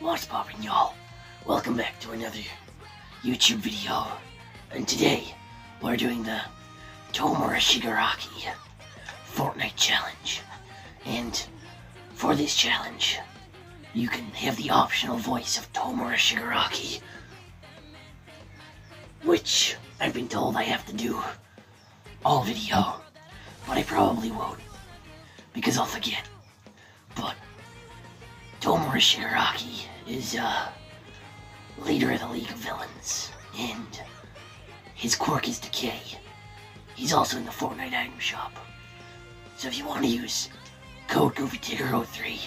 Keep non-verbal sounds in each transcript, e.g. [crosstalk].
What's poppin', y'all? Welcome back to another YouTube video. And today, we're doing the Tomura Shigaraki Fortnite Challenge. And for this challenge, you can have the optional voice of Tomura Shigaraki. Which I've been told I have to do all video. But I probably won't. Because I'll forget. Tomura Shigaraki is uh leader of the League of Villains, and his quirk is decay. He's also in the Fortnite item shop. So if you want to use code GoofyTigger03,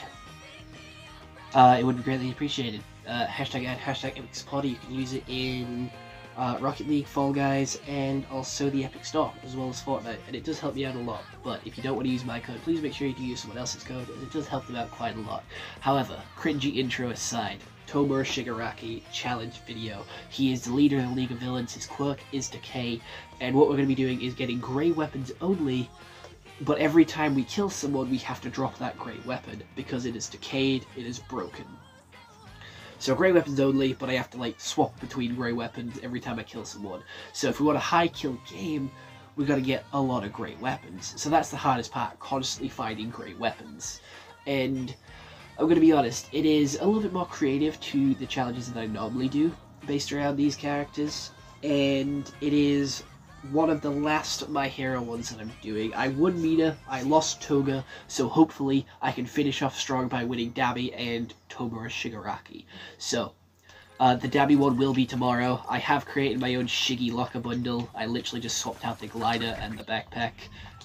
Uh, it would be greatly appreciated. Uh, hashtag ad, hashtag Epic You can use it in uh, Rocket League, Fall Guys, and also the Epic Store, as well as Fortnite. And it does help me out a lot. But if you don't want to use my code, please make sure you do use someone else's code, it does help them out quite a lot. However, cringy intro aside, Tomura Shigaraki challenge video. He is the leader of the League of Villains. His quirk is Decay, and what we're going to be doing is getting grey weapons only. But every time we kill someone, we have to drop that grey weapon because it is decayed, it is broken. So grey weapons only, but I have to like swap between grey weapons every time I kill someone. So if we want a high kill game, we got to get a lot of great weapons. So that's the hardest part, constantly finding great weapons. And I'm going to be honest, it is a little bit more creative to the challenges that I normally do, based around these characters. And it is one of the last My Hero ones that I'm doing. I won Mina, I lost Toga, so hopefully I can finish off strong by winning Dabi and Tomura Shigaraki. So, uh, the Dabi one will be tomorrow. I have created my own Shiggy locker bundle. I literally just swapped out the glider and the backpack.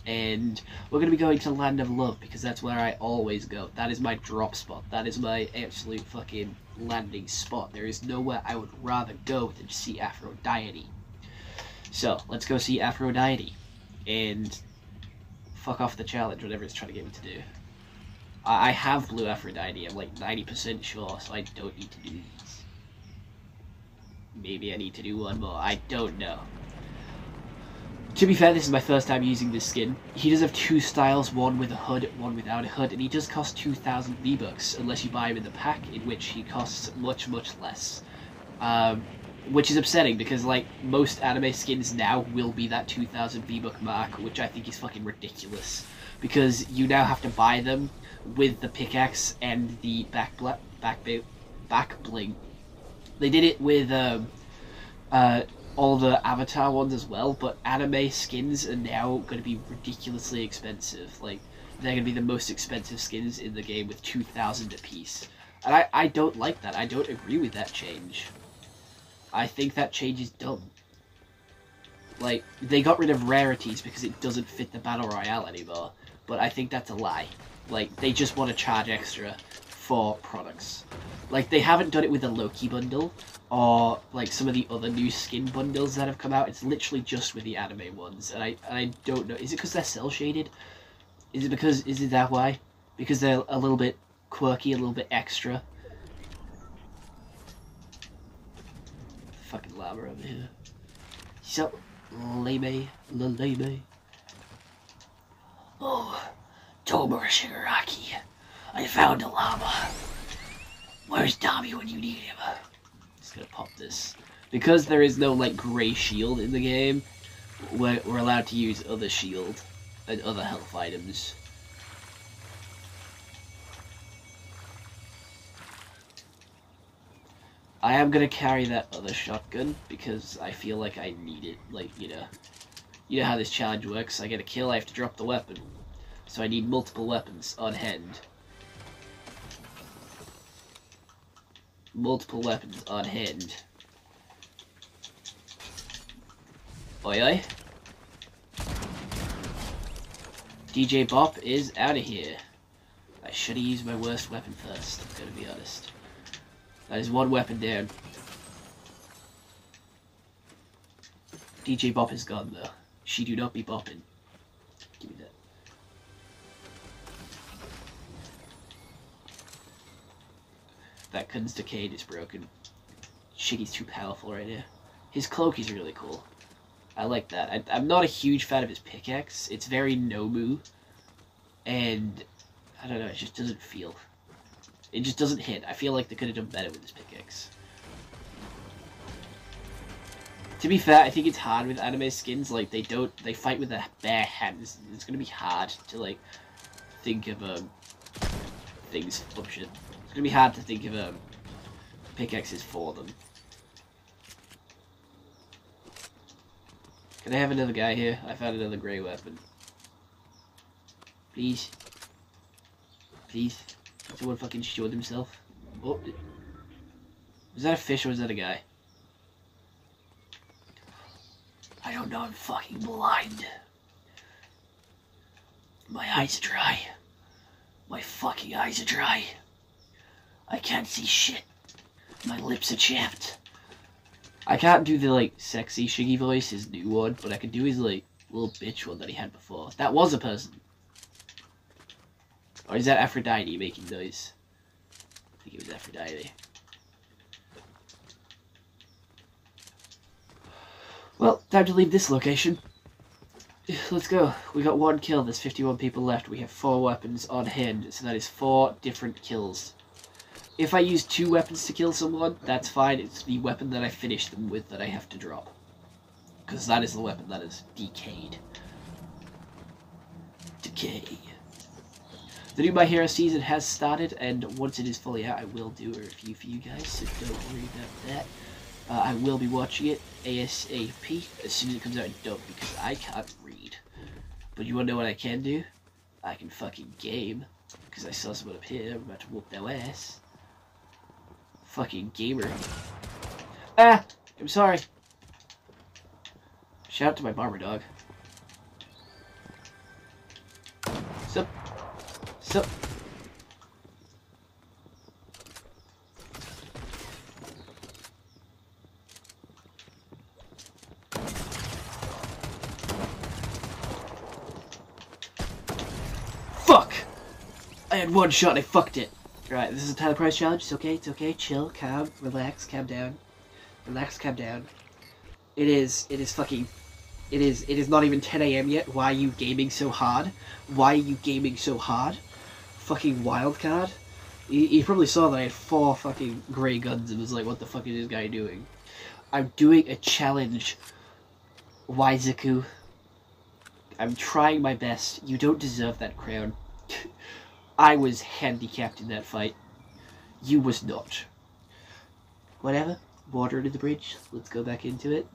And we're going to be going to Land of Love because that's where I always go. That is my drop spot. That is my absolute fucking landing spot. There is nowhere I would rather go than see Aphrodite. So, let's go see Aphrodite. And fuck off the challenge, whatever it's trying to get me to do. I, I have Blue Aphrodite, I'm like 90% sure, so I don't need to do these. Maybe I need to do one more, I don't know. To be fair, this is my first time using this skin. He does have two styles, one with a hood, one without a hood, and he does cost 2,000 V-Bucks, unless you buy him in the pack, in which he costs much, much less. Um, which is upsetting, because, like, most anime skins now will be that 2,000 V-Buck mark, which I think is fucking ridiculous. Because you now have to buy them with the pickaxe and the back, bla- back, ba- back bling. They did it with, um, uh, all the Avatar ones as well, but anime skins are now going to be ridiculously expensive. Like, they're going to be the most expensive skins in the game with 2,000 apiece. And I, I don't like that. I don't agree with that change. I think that change is dumb. Like, they got rid of rarities because it doesn't fit the Battle Royale anymore, but I think that's a lie. Like, they just want to charge extra for products. Like, they haven't done it with the Loki bundle, or like some of the other new skin bundles that have come out. It's literally just with the anime ones, and I and I don't know. Is it because they're cell shaded? Is it because is it that why? Because they're a little bit quirky, a little bit extra. Fucking lava over here. So, lame, lame. oh, Tomura Shigaraki, I found a llama. Where's Dobby when you need him? Just gonna pop this because there is no like gray shield in the game. We're, we're allowed to use other shield and other health items. I am gonna carry that other shotgun because I feel like I need it. Like you know, you know how this challenge works. I get a kill, I have to drop the weapon, so I need multiple weapons on hand. Multiple weapons on hand. Oi oi. DJ Bop is out of here. I should have used my worst weapon first, I'm gonna be honest. That is one weapon down. DJ Bop is gone though. She do not be bopping. Give me that. That gun's decayed is broken. Shiggy's too powerful right now. His cloak is really cool. I like that. I, I'm not a huge fan of his pickaxe. It's very Nomu. And, I don't know, it just doesn't feel. It just doesn't hit. I feel like they could have done better with this pickaxe. To be fair, I think it's hard with anime skins. Like they don't, they fight with their bare hands. It's gonna be hard to like think of um things. Oh shit! It's gonna be hard to think of um pickaxes for them. Can I have another guy here? I found another grey weapon. Please. Please. Someone fucking showed himself. Oh. Was that a fish or was that a guy? I don't know, I'm fucking blind. My eyes are dry. My fucking eyes are dry. I can't see shit. My lips are chapped. I can't do the like sexy Shiggy voice, his new one, but I can do his like little bitch one that he had before. That was a person. Or is that Aphrodite making noise? I think it was Aphrodite. Well, time to leave this location. Let's go. We got one kill. There's 51 people left. We have four weapons on hand, so that is four different kills. If I use two weapons to kill someone, that's fine. It's the weapon that I finish them with that I have to drop. Because that is the weapon that is decayed. Decay. The new My Hero season has started, and once it is fully out, I will do a review for you guys, so don't worry about that. Uh, I will be watching it ASAP as soon as it comes out. Don't because I can't read. But you wanna know what I can do? I can fucking game. Because I saw someone up here. I'm about to whoop their ass. Fucking gamer. Ah! I'm sorry. Shout out to my barber dog. Had one shot and I fucked it. Right, this is a Tyler Price challenge. It's okay, it's okay. Chill, calm, relax, calm down. Relax, calm down. It is, it is fucking, it is, it is not even 10 a.m. yet. Why are you gaming so hard? Why are you gaming so hard? Fucking wildcard. You, you probably saw that I had four fucking gray guns and was like, what the fuck is this guy doing? I'm doing a challenge, Waizaku. I'm trying my best. You don't deserve that crown. [laughs] I was handicapped in that fight. You was not. Whatever. Water under the bridge. Let's go back into it.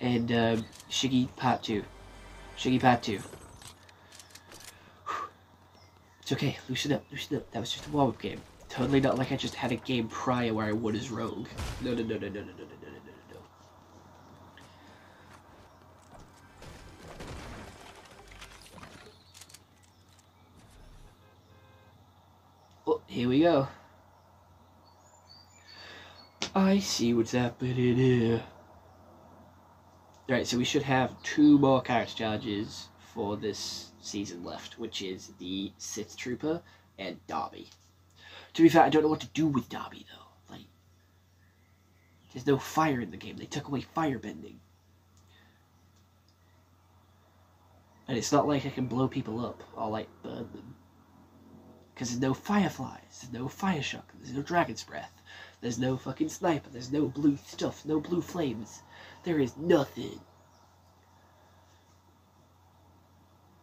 And um, Shiggy Part 2. Shiggy Part 2. It's okay. Loosen up. Loosen up. That was just a warm-up game. Totally not like I just had a game prior where I won as Rogue. No, no, no, no, no, no, no, no, here we go. I see what's happening here. Right, so we should have two more character challenges for this season left, which is the Sith Trooper and Dabi. To be fair, I don't know what to do with Dabi though. Like, there's no fire in the game. They took away firebending. And it's not like I can blow people up or like burn them. Because there's no fireflies, there's no fire shock, there's no dragon's breath, there's no fucking sniper, there's no blue stuff, no blue flames. There is nothing.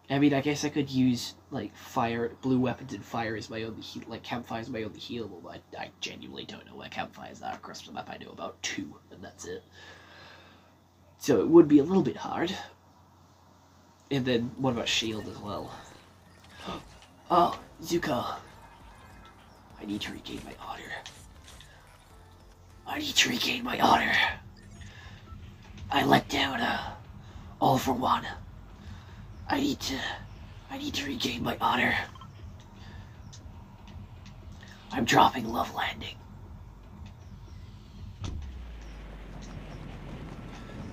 I mean, I guess I could use like fire, blue weapons and fire as my only heal, like campfire is my only healable. But I, I genuinely don't know where campfires are across the map. I know about two, and that's it. So it would be a little bit hard. And then what about shield as well? Oh, Zuko. I need to regain my honor. I need to regain my honor. I let down uh, all for one. I need to I need to regain my honor. I'm dropping Love Landing.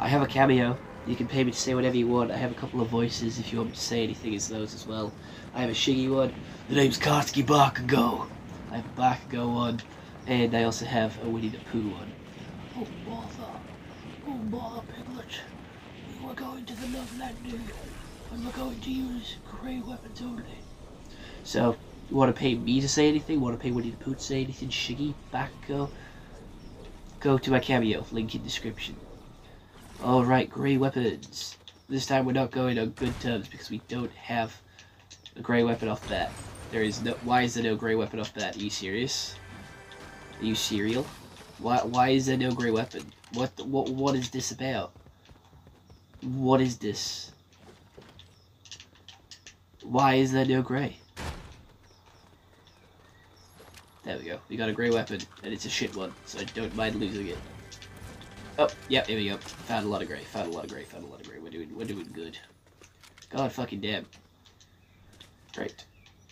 I have a cameo. You can pay me to say whatever you want. I have a couple of voices if you want me to say anything as those as well. I have a Shiggy one. The name's Katsuki Bakugo. I have a Bakugo one. And I also have a Winnie the Pooh one. Oh bother. Oh bother, Piglet. We were going to the Love Landing. And we're going to use grey weapons only. So, you want to pay me to say anything? Want to pay Winnie the Pooh to say anything? Shiggy, back go. Go to my cameo. Link in description. All right, grey weapons. This time we're not going on good terms because we don't have a grey weapon off that. There is no. Why is there no grey weapon off that? Are you serious? Are you serial? Why? Why is there no grey weapon? What? What? What is this about? What is this? Why is there no grey? There we go. We got a grey weapon, and it's a shit one, so I don't mind losing it. Oh, yeah, here we go. Found a lot of grey. Found a lot of grey. Found a lot of grey. We're doing. We're doing good. God fucking damn. Great.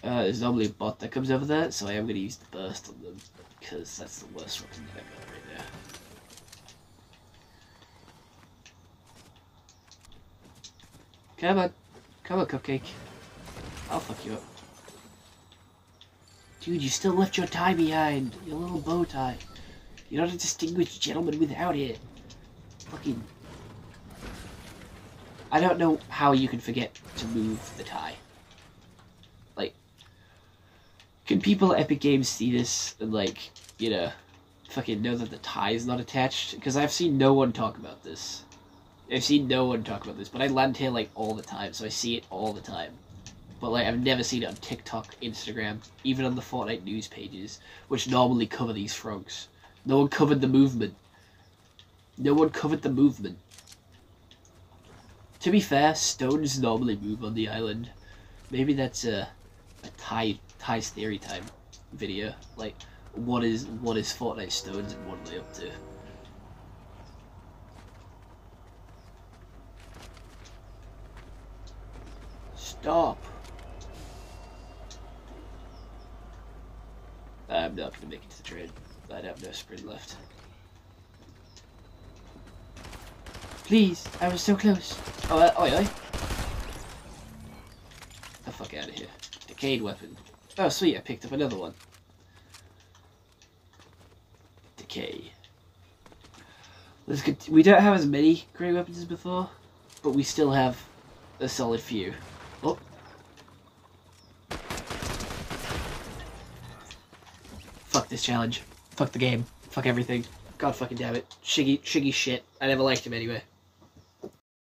Uh, there's normally a bot that comes over there, so I am going to use the burst on them, because that's the worst weapon that I've got right there. Come on. Come on, Cupcake. I'll fuck you up. Dude, you still left your tie behind. Your little bow tie. You're not a distinguished gentleman without it. Fucking... I don't know how you can forget to move the tie. Like, can people at Epic Games see this and, like, you know, fucking know that the tie is not attached? Because I've seen no one talk about this. I've seen no one talk about this, but I land here, like, all the time, so I see it all the time. But, like, I've never seen it on TikTok, Instagram, even on the Fortnite news pages, which normally cover these frogs. No one covered the movement. No one covered the movement. To be fair, stones normally move on the island. Maybe that's a, a Ty Ty's theory time video. Like, what is what is Fortnite stones and what are they up to? Stop. I'm not gonna make it to the train. I don't have no sprint left. Please, I was so close. Oh, uh, oi, oi. The fuck out of here. Decayed weapon. Oh, sweet, I picked up another one. Decay. Let's we don't have as many grey weapons as before, but we still have a solid few. Oh. Fuck this challenge. Fuck the game. Fuck everything. God fucking damn it. Shiggy, Shiggy shit. I never liked him anyway.